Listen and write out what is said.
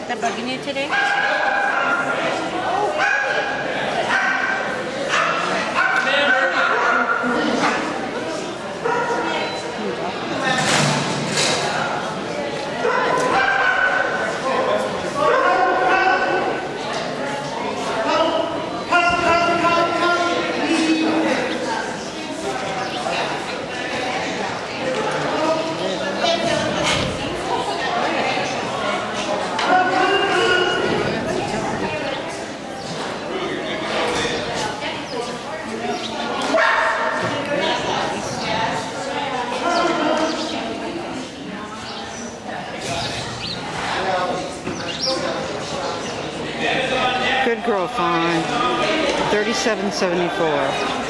Is that bugging you today? Good girl, Fawn. Thirty-seven seventy-four.